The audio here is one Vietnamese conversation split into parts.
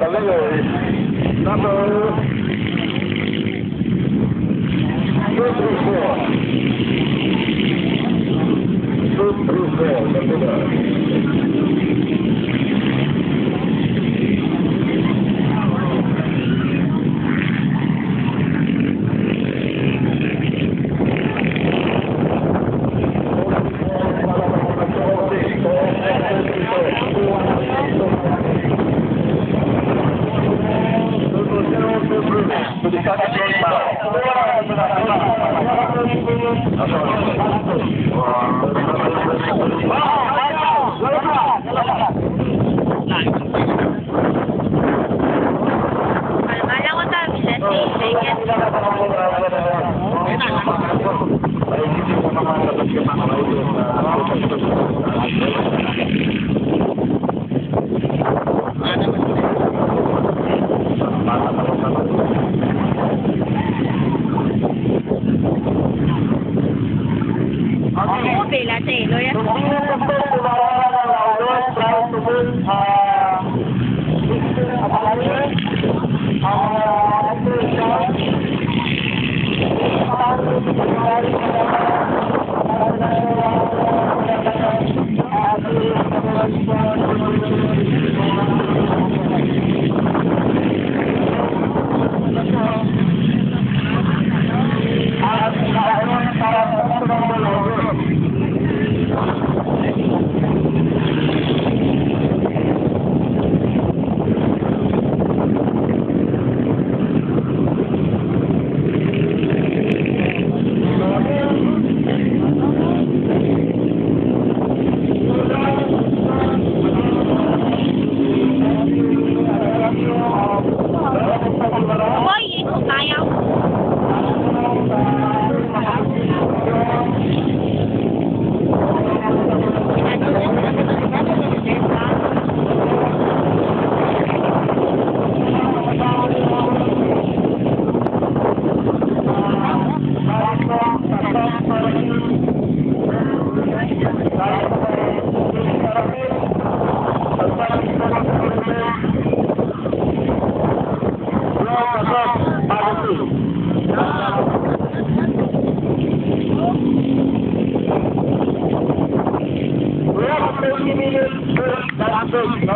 tấn rồi. Đã tới Tôi tự khổ Tôi tự khổ Tôi tự khổ Oh!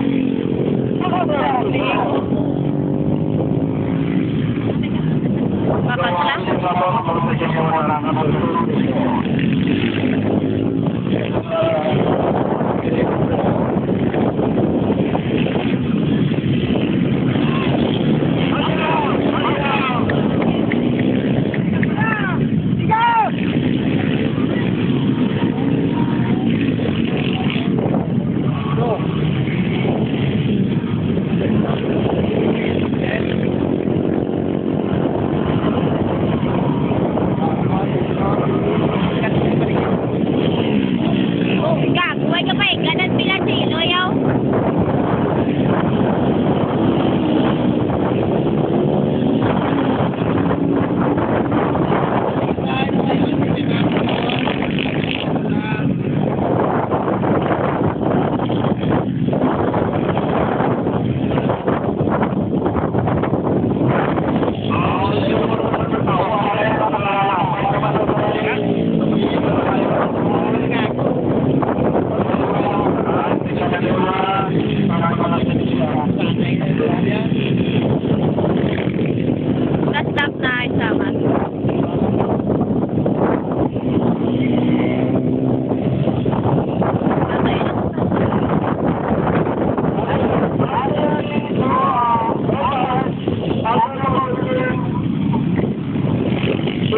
Bapak pulang?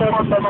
Salamat.